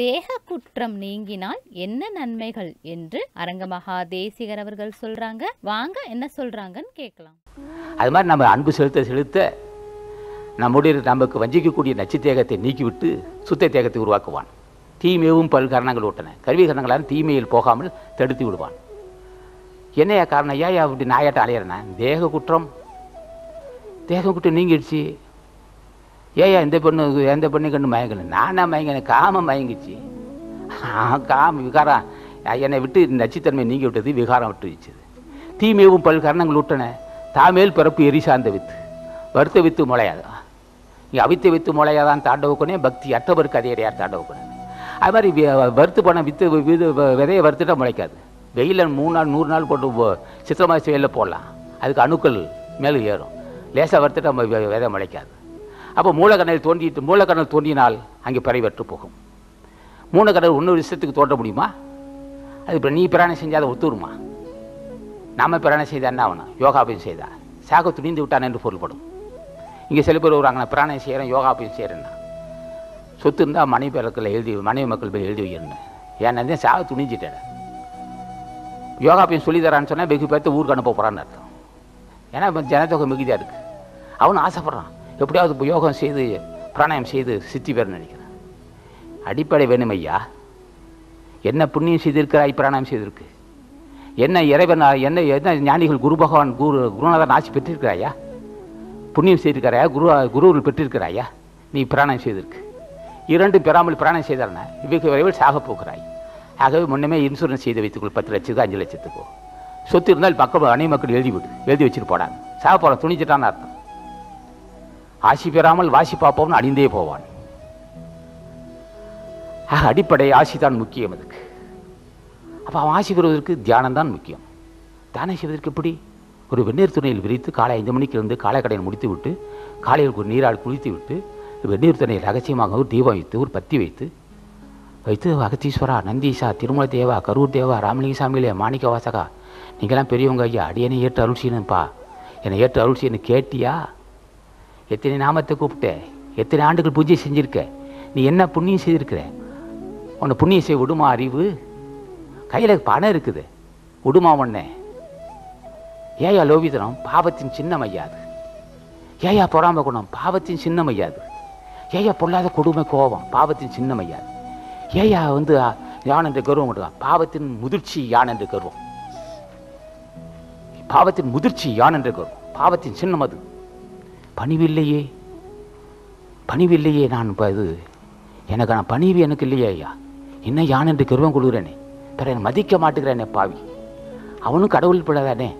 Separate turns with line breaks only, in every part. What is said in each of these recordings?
தேக குற்றம் நீங்கினால் என்ன நன்மைகள் என்று அரங்கமகா தேசிகர் அவர்கள் சொல்றாங்க. வாங்க என்ன சொல்றாங்கன்னு கேட்கலாம்.
அது மாதிரி நம்ம அன்பு செலுத்த செலுத்த நம்முடைய நமக்கு வஞ்சிக்கக்கூடிய நச்சு தேகத்தை நீக்கிவிட்டு சுத்த தேகத்தை உருவாக்குவான். தீமையும் பல்கரணங்கள் விட்டன கருவிகரணங்களால் தீமையில் போகாமல் தடுத்து விடுவான். என்னையா காரணம்? ஏன் அப்படி நாயாட்ட அலையிறேன்னா தேக குற்றம் தேக குற்றம் நீங்கிடுச்சு. ஏயா இந்த பொண்ணு எந்த பொண்ணு கண்டு மயங்கணும் நானா மயங்கினேன். காமம் மயங்கிச்சு. ஆ, காம விகாரம். என்னை விட்டு நச்சுத்தன்மை நீங்கி விட்டது விகாரம் விட்டு வச்சது. தீமையும் பல் கரணங்கள் விட்டன தாமேல் பிறப்பு எரி சார்ந்த வித்து. வருத்த வித்து முளையாது. இங்கே அவித்த வித்து முளையாதான் தாண்டவுக்கணே பக்தி அற்றவருக்கு அதேடையார் தாண்டவுக்கணும் அது மாதிரி வறுத்து போன வித்து விது விதையை வறுத்துட்டா முளைக்காது. வெயிலில் மூணு நாள் நூறு நாள் போட்டு சித்திரமாசி வெயிலில் போடலாம். அதுக்கு அணுக்கள் மேலே ஏறும். லேசாக வறுத்துட்டா ம- விதை முளைக்காது. அப்போ மூலக்கடல் தோண்டிட்டு மூலக்கடல் தோண்டினால் அங்கே பிறவற்று போகும். மூலக்கடல் இன்னொரு விஷயத்துக்கு தோன்ற முடியுமா? அது இப்போ நீ பிராணம் செஞ்சால் அதை ஒத்துருமா நாம பிராணம் செய்தால் என்ன ஆகணும்? யோகாபயம் செய்தா? சாக துணிந்து விட்டான் என்று பொருள்படும். இங்கே சில பேர் வருவாங்க நான் பிராணம் செய்கிறேன் யோகாபயம் செய்கிறேன்னா சொத்து இருந்தால் மனைவி பேருக்கில் எழுதி மனைவி மக்கள் போய் எழுதி வைக்கணும் ஏன்னா சாக துணிஞ்சிட்டேன் யோகாபயம் சொல்லித்தரான்னு சொன்னால் வெகு பேர்த்து ஊருக்கு அனுப்ப போகிறான்னு அர்த்தம். ஏன்னா இப்போ ஜனத்தொகை மிகுதியாக இருக்குது அவனு ஆசைப்பட்றான். எப்படியாவது யோகம் செய்து பிராணாயம் செய்து சித்தி பெற நினைக்கிறேன் அடிப்படை வேணும் ஐயா. என்ன புண்ணியம் செய்திருக்கிறாய் பிராணாயம் செய்திருக்கு? என்ன இறைவன் என்ன என்ன ஞானிகள் குரு பகவான் குரு குருநாதன் ஆட்சி பெற்றிருக்கிறாயா? புண்ணியம் செய்திருக்கிறாயா? குரு குருவில் பெற்றிருக்கிறாயா? நீ பிராணம் செய்திருக்கு. இரண்டும் பெறாமல் பிராணம் செய்தார்னா இவைக்கு விரைவில் சாக போகிறாய். ஆகவே முன்னமே இன்சூரன்ஸ் செய்து வைத்துக்கொள் பத்து லட்சத்துக்கு அஞ்சு லட்சத்துக்கோ. சொத்து இருந்தால் மக்கள் அணை மக்கள் எழுதி விடு எழுதி வச்சுட்டு போடாங்க சாக போகிற துணிச்சிட்டான்னு அர்த்தம். ஆசி பெறாமல் வாசி பார்ப்போம்னு அணிந்தே போவான். ஆக அடிப்படை ஆசி தான் முக்கியம் அதுக்கு. அப்போ அவன் ஆசி பெறுவதற்கு தியானம் தான் முக்கியம். தியானம் செய்வதற்கு எப்படி? ஒரு வெந்நீர் துணையில் விரித்து காலை ஐந்து மணிக்கு இருந்து காலை கடையில் முடித்து விட்டு காலையில் ஒரு நீரால் குளித்து விட்டு வெந்நீர் துணையில் ரகசியமாக ஒரு தீபம் வைத்து ஒரு பத்தி வைத்து வைத்து அகத்தீஸ்வரா நந்தீசா திருமல தேவா கரூர் தேவா ராமலிங்க சாமியிலே மாணிக்க வாசகா நீங்களாம் பெரியவங்க ஐயா அடியனை ஏற்று அருள் செய்யணும்ப்பா என்னை ஏற்று அருள் செய்யணும் கேட்டியா? எத்தனை நாமத்தை கூப்பிட்ட? எத்தனை ஆண்டுகள் பூஜை செஞ்சிருக்க? நீ என்ன புண்ணியம் செய்திருக்கிற? உன்னை புண்ணியம் செய்ய விடுமா அறிவு? கையில் பணம் இருக்குது. விடுமா உன்னை? ஏயா லோபிதனம் பாவத்தின் சின்னம் ஐயாது. ஏயா பொறாம குணம் பாவத்தின் சின்னம் ஐயாது. ஏயா பொல்லாத கொடுமை கோபம் பாவத்தின் சின்னம் ஐயாது. ஏயா வந்து யான் என்ற கர்வம் மட்டும் பாவத்தின் முதிர்ச்சி யான் என்று கர்வம். பாவத்தின் முதிர்ச்சி யான் என்று கர்வம். பாவத்தின் சின்னம் அது. பணிவில்லையே. பணிவில்லையே நான் இப்போ இது. எனக்கு நான் பணிவு எனக்கு இல்லையே ஐயா. என்ன யான் என்று கருவம் கொள்கிறேனே. பிற என்னை மதிக்க மாட்டேங்கிறேனே பாவி. அவனும் கடவுள் பிள்ளதானே.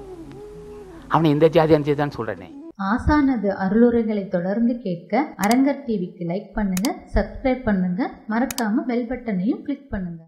அவனை இந்த ஜாதி அந்த தான் சொல்கிறேனே
ஆசானது அருளுரைகளை தொடர்ந்து கேட்க அரங்கர் டிவிக்கு லைக் பண்ணுங்க சப்ஸ்கிரைப் பண்ணுங்க. மறக்காம பெல் பட்டனையும் கிளிக் பண்ணுங்க.